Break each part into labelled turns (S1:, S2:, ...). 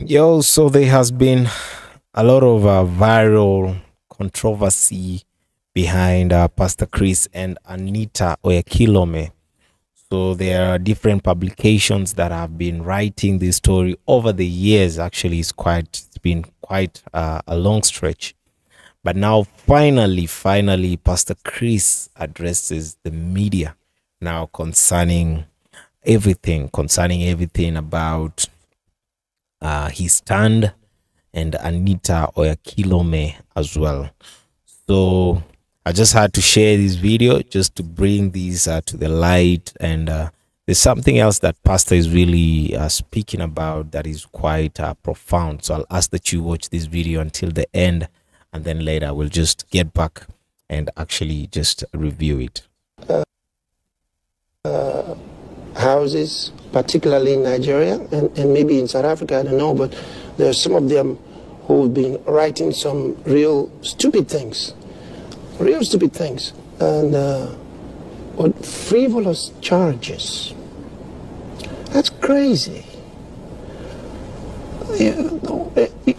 S1: Yo, so there has been a lot of uh, viral controversy behind uh, Pastor Chris and Anita Oyakhilome. So there are different publications that have been writing this story over the years. Actually, it's quite it's been quite uh, a long stretch. But now, finally, finally, Pastor Chris addresses the media now concerning everything, concerning everything about uh, his stand and Anita Oyakhilome as well. So I just had to share this video just to bring these uh, to the light. And uh, there's something else that Pastor is really uh, speaking about that is quite uh, profound. So I'll ask that you watch this video until the end, and then later we'll just get back and actually just review it.
S2: houses, particularly in Nigeria and, and maybe in South Africa, I don't know, but there are some of them who've been writing some real stupid things, real stupid things, and uh, what frivolous charges. That's crazy.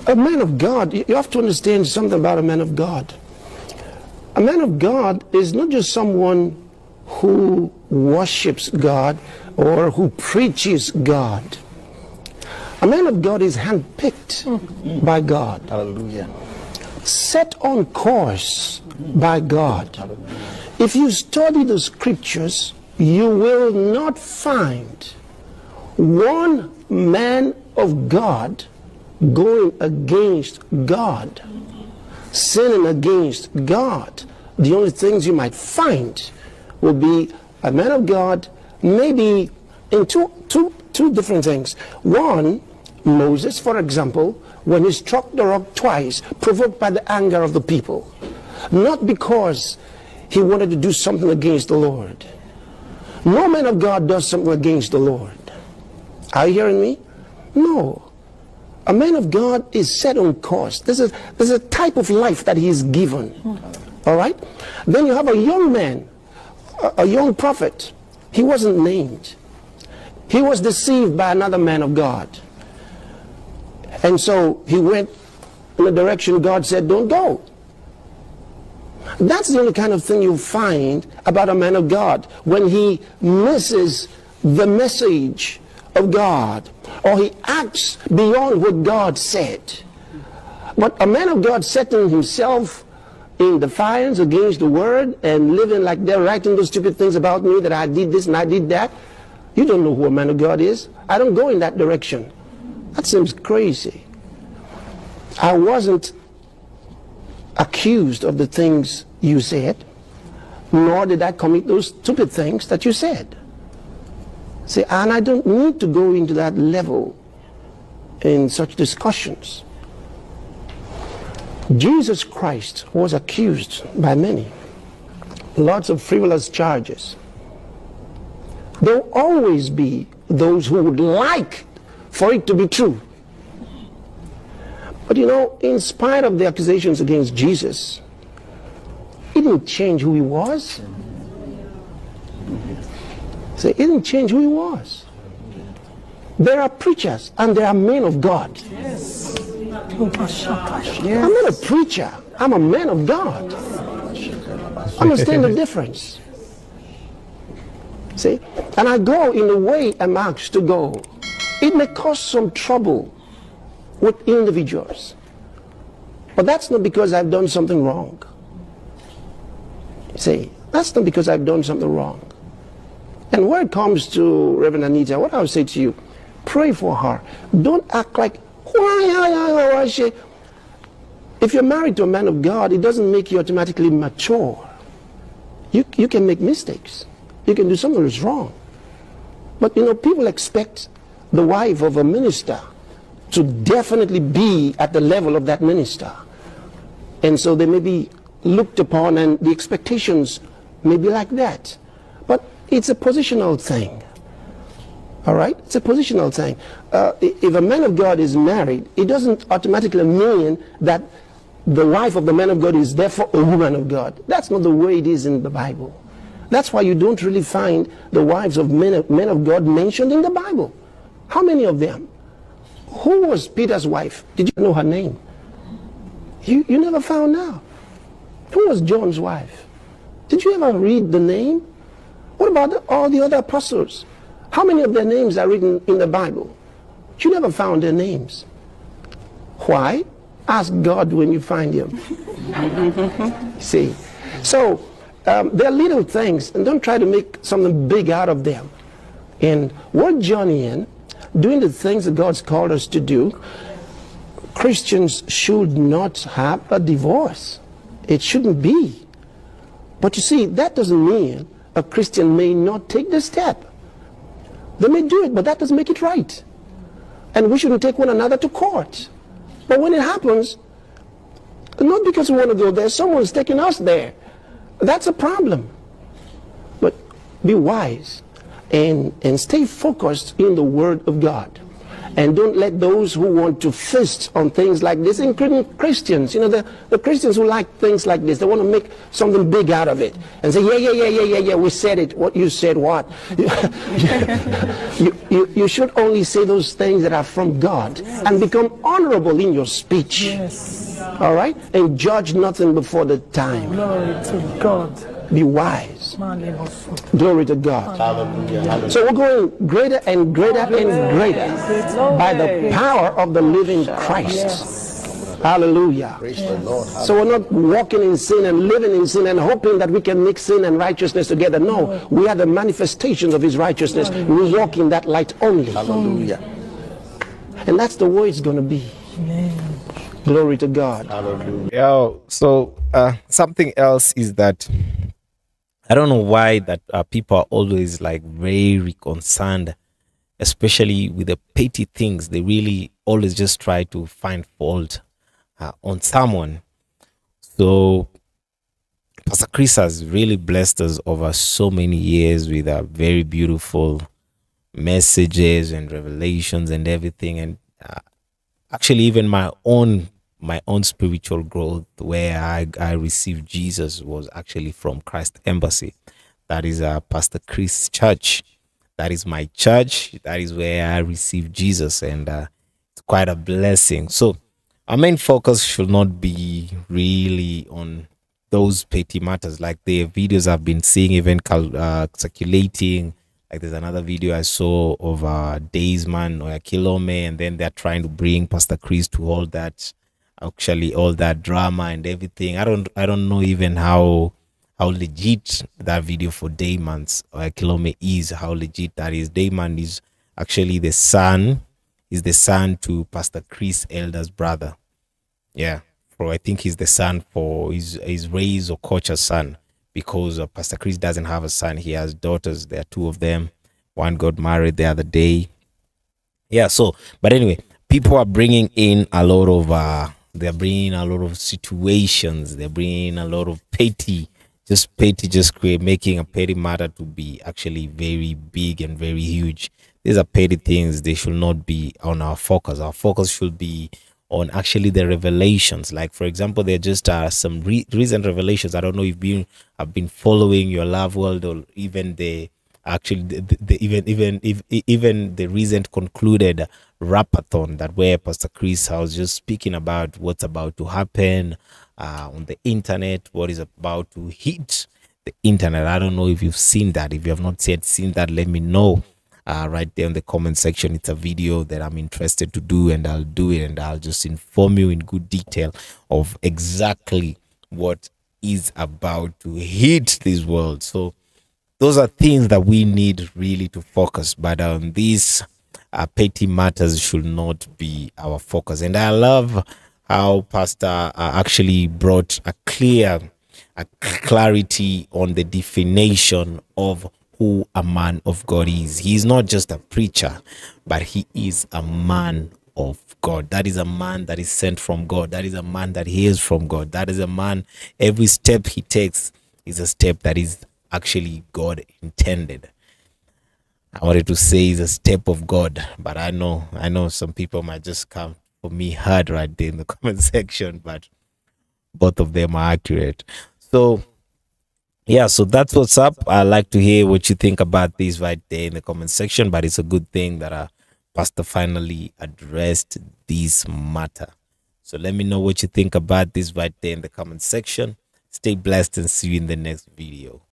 S2: A man of God, you have to understand something about a man of God. A man of God is not just someone who worships God or who preaches God. A man of God is handpicked by God,
S3: Hallelujah.
S2: set on course by God. If you study the scriptures, you will not find one man of God going against God, sinning against God. The only things you might find will be a man of God, maybe in two, two, two different things. One, Moses, for example, when he struck the rock twice, provoked by the anger of the people. Not because he wanted to do something against the Lord. No man of God does something against the Lord. Are you hearing me? No. A man of God is set on course. This is, this is a type of life that he is given. All right? Then you have a young man, a, a young prophet. He wasn't named. He was deceived by another man of God. And so he went in the direction God said, don't go. That's the only kind of thing you find about a man of God when he misses the message of God or he acts beyond what God said. But a man of God setting himself in defiance against the word and living like they're writing those stupid things about me that I did this and I did that, you don't know who a man of God is. I don't go in that direction. That seems crazy. I wasn't accused of the things you said, nor did I commit those stupid things that you said. See, and I don't need to go into that level in such discussions. Jesus Christ was accused by many, lots of frivolous charges. There will always be those who would like for it to be true. But you know, in spite of the accusations against Jesus, it didn't change who he was. See, it didn't change who he was. There are preachers and there are men of God. I'm not a preacher. I'm a man of God. Understand the difference. See? And I go in the way I'm asked to go. It may cause some trouble with individuals. But that's not because I've done something wrong. See, that's not because I've done something wrong. And when it comes to Reverend Anita, what I would say to you, pray for her. Don't act like, if you're married to a man of God, it doesn't make you automatically mature. You, you can make mistakes. You can do something that's wrong. But you know, people expect the wife of a minister to definitely be at the level of that minister. And so they may be looked upon and the expectations may be like that. But it's a positional thing. All right? It's a positional thing. Uh, if a man of God is married, it doesn't automatically mean that the wife of the man of God is therefore a woman of God. That's not the way it is in the Bible. That's why you don't really find the wives of men of, men of God mentioned in the Bible. How many of them? Who was Peter's wife? Did you know her name? You, you never found out. Who was John's wife? Did you ever read the name? What about all the other apostles? How many of their names are written in the Bible? You never found their names. Why? Ask God when you find him. See? So, um, they're little things, and don't try to make something big out of them. And work Johnny in, doing the things that God's called us to do. Christians should not have a divorce. It shouldn't be. But you see, that doesn't mean a Christian may not take the step. They may do it, but that doesn't make it right. And we shouldn't take one another to court. But when it happens, not because we want to go there, someone's taking us there. That's a problem. But be wise and, and stay focused in the Word of God. And don't let those who want to fist on things like this, including Christians, you know, the, the Christians who like things like this, they want to make something big out of it and say, yeah, yeah, yeah, yeah, yeah, yeah, we said it. What you said, what? you, you, you should only say those things that are from God and become honorable in your speech.
S3: Yes.
S2: All right? And judge nothing before the time.
S3: Glory to God.
S2: Be wise. Glory to God. So we're going greater and greater and greater by the power of the living Christ. Hallelujah. So we're not walking in sin and living in sin and hoping that we can mix sin and righteousness together. No, we are the manifestations of his righteousness. We walk in that light only. Hallelujah. And that's the way it's going to be. Glory to God.
S1: Yeah. So uh, something else is that I don't know why that uh, people are always like very concerned, especially with the petty things. They really always just try to find fault uh, on someone. So Pastor Chris has really blessed us over so many years with uh, very beautiful messages and revelations and everything. And uh, actually, even my own my own spiritual growth where I, I received Jesus was actually from Christ Embassy. That is uh, Pastor Chris Church. That is my church. That is where I received Jesus, and uh, it's quite a blessing. So, our main focus should not be really on those petty matters like the videos I've been seeing, even uh, circulating. Like there's another video I saw of uh, Daysman or Kilome, and then they're trying to bring Pastor Chris to all that actually all that drama and everything. I don't I don't know even how how legit that video for Dayman's or Kilome is, how legit that is. Dayman is actually the son, is the son to Pastor Chris Elder's brother. Yeah. For I think he's the son for his his Ray's or Kocha's son because uh, Pastor Chris doesn't have a son. He has daughters. There are two of them. One got married the other day. Yeah. So, but anyway, people are bringing in a lot of uh, they're bringing a lot of situations. They're bringing a lot of petty, just petty, just create making a petty matter to be actually very big and very huge. These are petty things. They should not be on our focus. Our focus should be on actually the revelations. Like for example, there just are some re- recent revelations. I don't know if you have been following your love world or even the actually the, the, even even if even the recent concluded Rhapathon that where pastor chris was just speaking about what's about to happen uh, on the internet what is about to hit the internet. I don't know if you've seen that. If you have not yet seen that let me know uh, right there in the comment section. It's a video that i'm interested to do and i'll do it and i'll just inform you in good detail of exactly what is about to hit this world. So those are things that we need really to focus but on these uh, petty matters should not be our focus and i love how pastor uh, actually brought a clear a clarity on the definition of who a man of god is he is not just a preacher but he is a man of God. That is a man that is sent from God. That is a man that hears from God. That is a man, every step he takes is a step that is actually God intended. I wanted to say is a step of God, but I know I know some people might just come for me hard right there in the comment section, but both of them are accurate. So yeah, so that's what's up. I like to hear what you think about this right there in the comment section, but it's a good thing that uh, Pastor finally addressed this matter. So let me know what you think about this right there in the comment section. Stay blessed and see you in the next video.